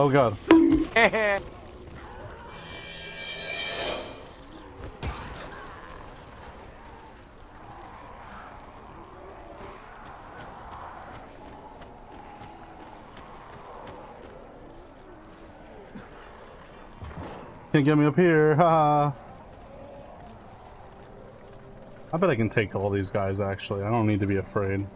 Oh god. Can't get me up here, haha. I bet I can take all these guys actually. I don't need to be afraid.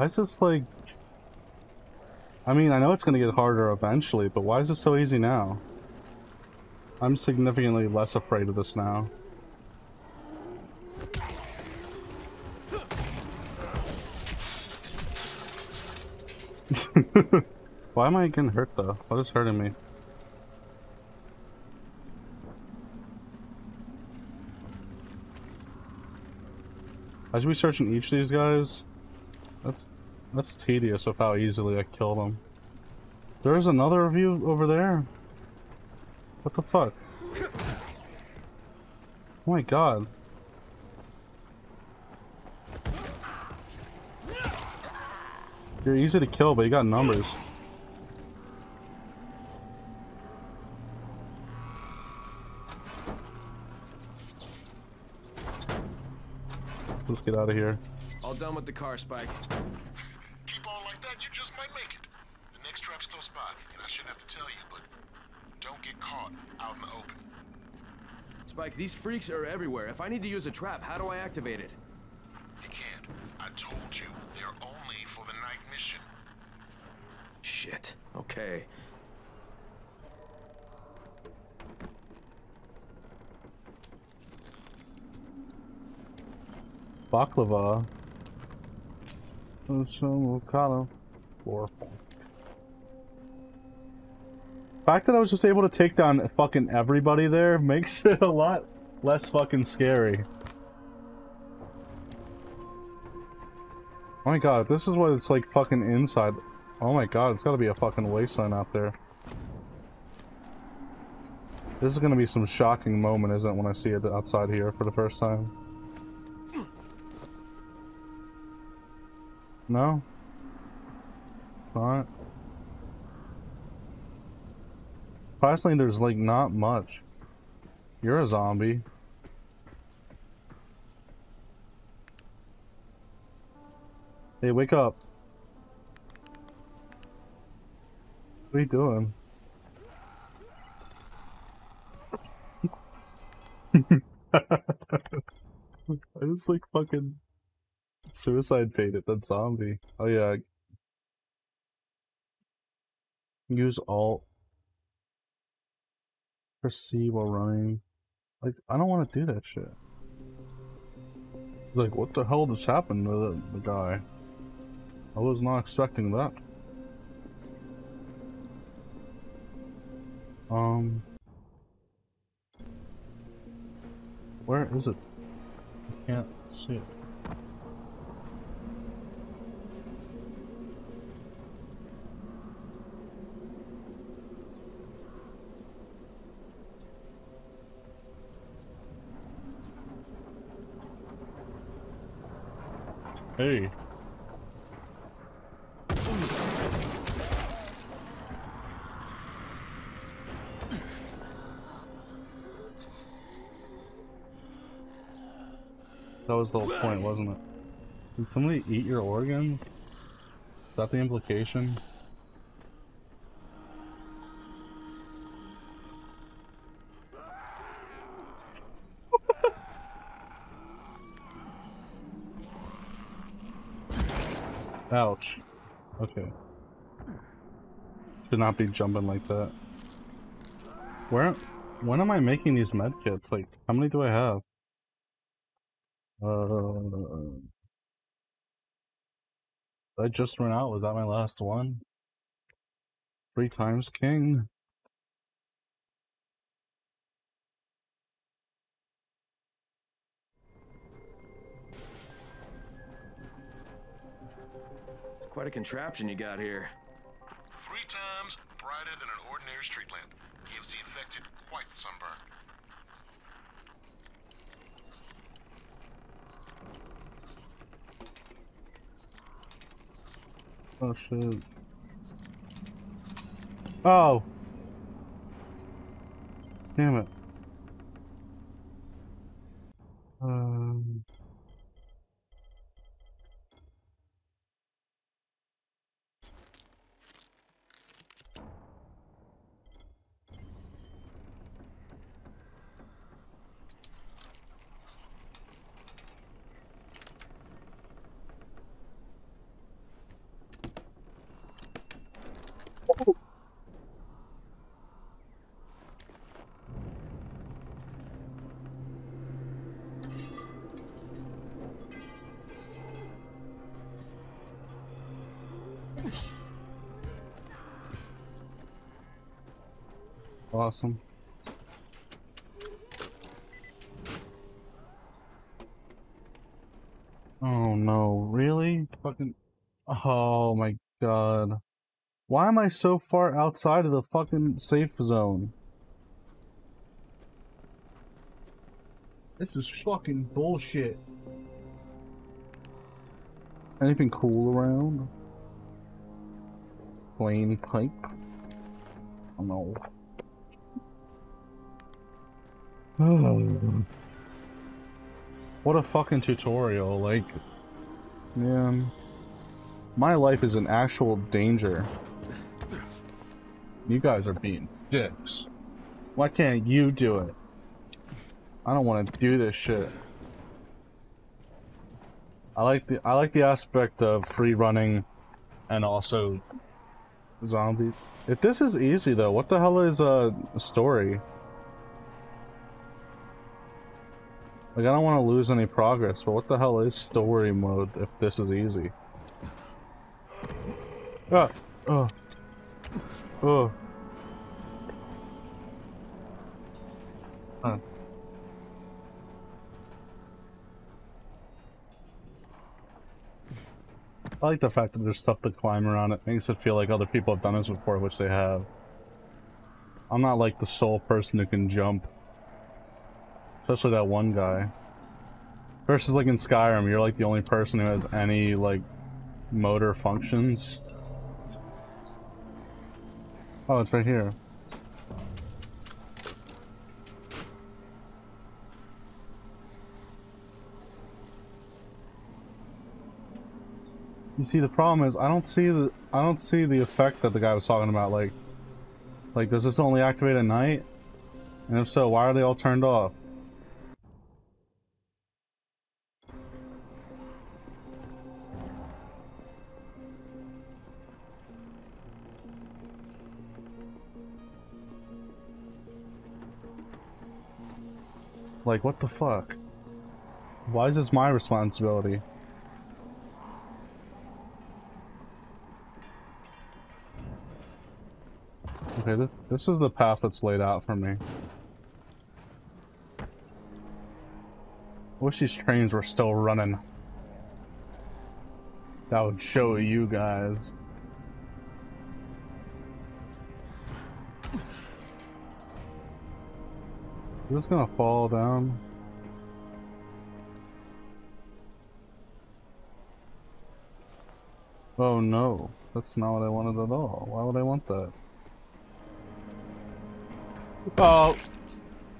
Why is this like... I mean, I know it's gonna get harder eventually, but why is it so easy now? I'm significantly less afraid of this now. Why am I getting hurt though? What is hurting me? I should be searching each of these guys. That's that's tedious of how easily I killed them. There's another of you over there. What the fuck? Oh my god. You're easy to kill, but you got numbers. Let's get out of here. All done with the car, Spike. Keep on like that, you just might make it. The next trap's close by, and I shouldn't have to tell you, but don't get caught out in the open. Spike, these freaks are everywhere. If I need to use a trap, how do I activate it? You can't. I told you, they're only for the night mission. Shit. Okay. Baklava. Some kind of fact that I was just able to take down fucking everybody there makes it a lot less fucking scary. Oh my god, this is what it's like fucking inside. Oh my god, it's gotta be a fucking wasteland out there. This is gonna be some shocking moment, isn't it, when I see it outside here for the first time? No? Alright. Surprisingly, there's like not much. You're a zombie. Hey, wake up. What are you doing? I just like fucking suicide baited that zombie. Oh yeah. Use alt. Proceed while running. Like, I don't want to do that shit. Like, what the hell just happened to the, the guy? I was not expecting that. Um... Where is it? I can't see it. Hey. That was the whole point, wasn't it? Did somebody eat your organs? Is that the implication? Ouch. Okay. Should not be jumping like that. Where, when am I making these medkits? Like, how many do I have? Uh, I just run out. Was that my last one? Three times king. Quite a contraption you got here. Three times brighter than an ordinary street lamp. Gives the infected quite the sunburn. Oh shit. Oh. Damn it. Awesome. Oh no, really? Fucking. Oh my god. Why am I so far outside of the fucking safe zone? This is fucking bullshit. Anything cool around? Plain pipe? Oh no. What a fucking tutorial, like, man. My life is in actual danger. You guys are being dicks. Why can't you do it? I don't want to do this shit. I like the I like the aspect of free running and also zombies. If this is easy though, what the hell is uh, a story? Like, I don't want to lose any progress, but what the hell is story mode if this is easy? Ah! Oh. Oh. Huh. I like the fact that there's stuff to climb around. It makes it feel like other people have done this before, which they have. I'm not like the sole person who can jump. Especially that one guy. Versus like in Skyrim, you're like the only person who has any like motor functions. Oh, it's right here. You see, the problem is I don't see the I don't see the effect that the guy was talking about. Like, like does this only activate at night? And if so, why are they all turned off? Like, what the fuck? Why is this my responsibility? Okay, th this is the path that's laid out for me. I wish these trains were still running. That would show you guys. Is this gonna fall down? Oh no, that's not what I wanted at all. Why would I want that? Oh,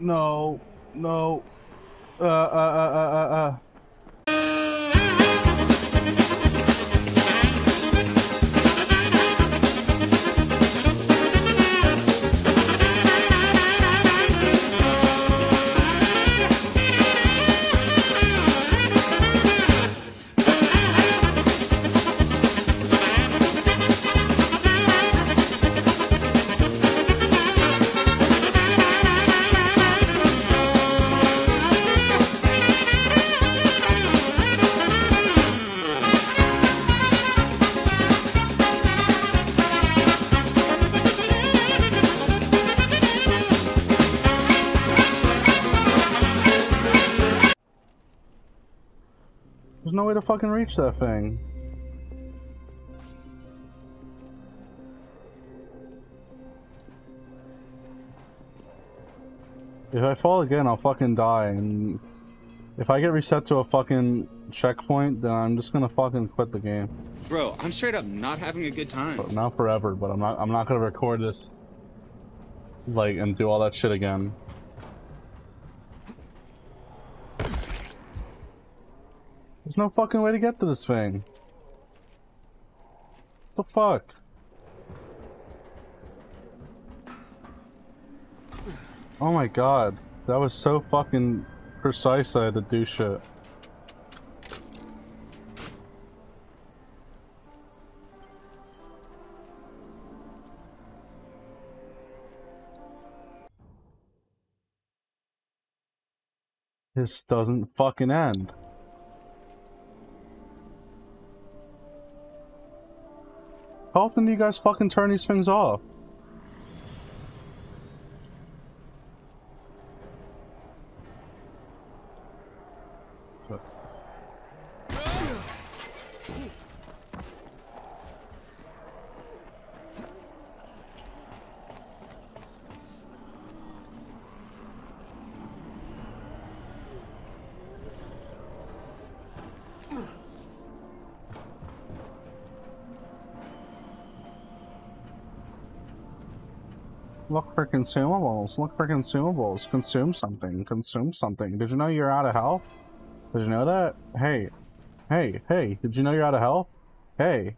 no, no, uh, uh, uh, uh, uh, uh. There's no way to fucking reach that thing. If I fall again, I'll fucking die, and if I get reset to a fucking checkpoint, then I'm just gonna fucking quit the game. Bro, I'm straight up not having a good time. But not forever, but I'm not. I'm not gonna record this, like, and do all that shit again. No fucking way to get to this thing. What the fuck? Oh my god. That was so fucking precise I had to do shit. This doesn't fucking end. How often do you guys fucking turn these things off? Look for consumables. Look for consumables. Consume something. Consume something. Did you know you're out of health? Did you know that? Hey. Hey, hey. Did you know you're out of health? Hey.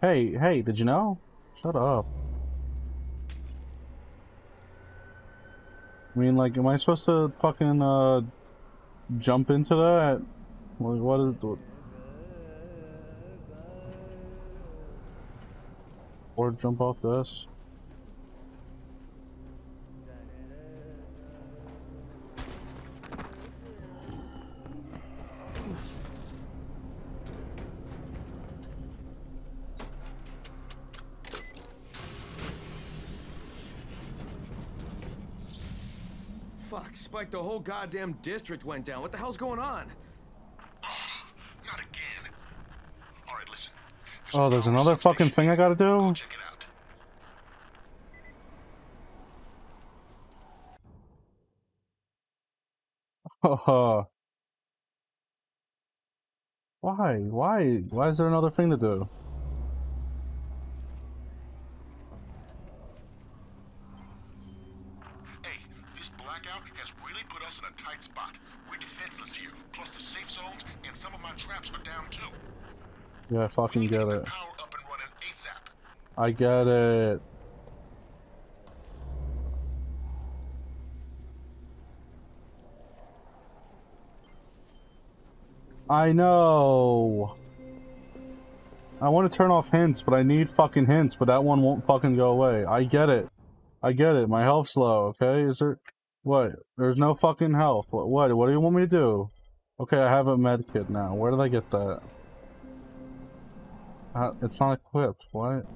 Hey, hey. Did you know? Shut up. I mean, like, am I supposed to fucking, uh, jump into that? Like, what is... Or jump off this? Fuck, Spike, the whole goddamn district went down. What the hell's going on? Not again. All right, listen. Oh, there's another fucking substation. thing I gotta do? Check it out. Haha. Why? Why? Why is there another thing to do? Hey, this blackout has really put us in a tight spot. We're defenseless here. Plus the safe zones and some of my traps are down too. Yeah, I fucking get it. the power up and running ASAP. I get it. I know. I want to turn off hints, but I need fucking hints, but that one won't fucking go away. I get it. I get it. My health's low, okay? Is there... What? There's no fucking health. What? What, what do you want me to do? Okay, I have a med kit now. Where did I get that? Uh, it's not equipped. What?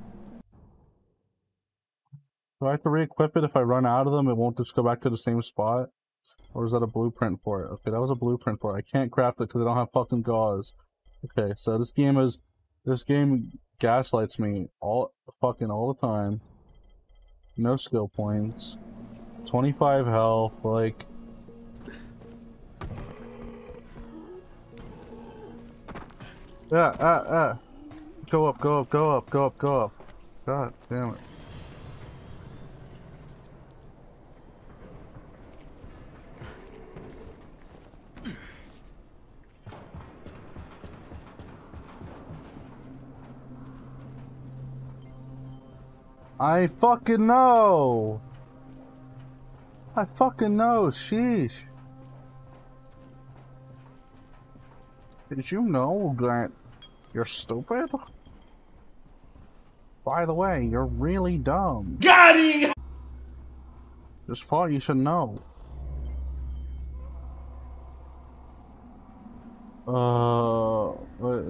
Do I have to re-equip it if I run out of them? It won't just go back to the same spot? Or is that a blueprint for it? Okay, that was a blueprint for it. I can't craft it because I don't have fucking gauze. Okay, so this game is... This game gaslights me all fucking all the time. No skill points. 25 health, like... Yeah, ah, ah. Go up, go up, go up, go up, go up. God damn it. I fucking know. I fucking know. Sheesh. Did you know that you're stupid? By the way, you're really dumb. Got him! Just thought you should know. Uh,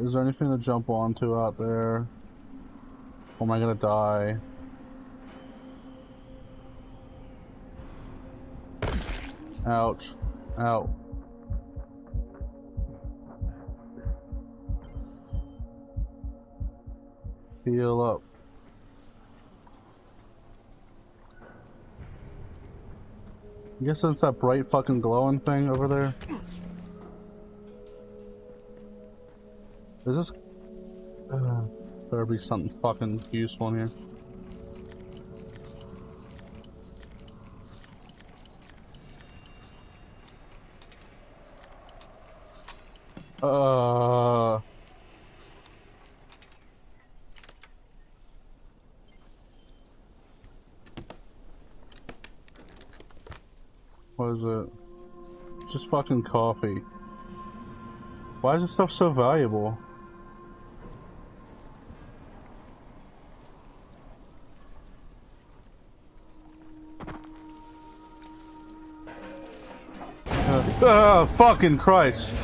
is there anything to jump onto out there? Or am I gonna die? Ouch. Ow. Heal up. I guess it's that bright fucking glowing thing over there. Is this... Uh, better be something fucking useful in here. Uh... What is it? Just fucking coffee. Why is this stuff so valuable? Uh, oh, fucking Christ.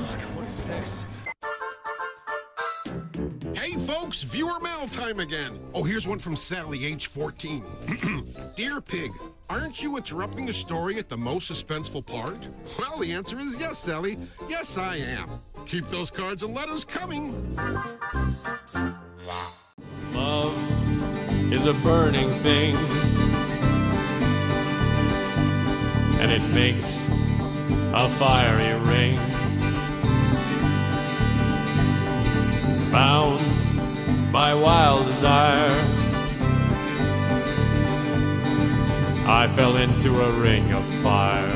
Hey folks, viewer mail time again. Oh, here's one from Sally, age 14. Dear Pig, aren't you interrupting the story at the most suspenseful part? Well, the answer is yes, Sally. Yes, I am. Keep those cards and letters coming. Love is a burning thing, and it makes a fiery ring. Bound by wild desire, I fell into a ring of fire.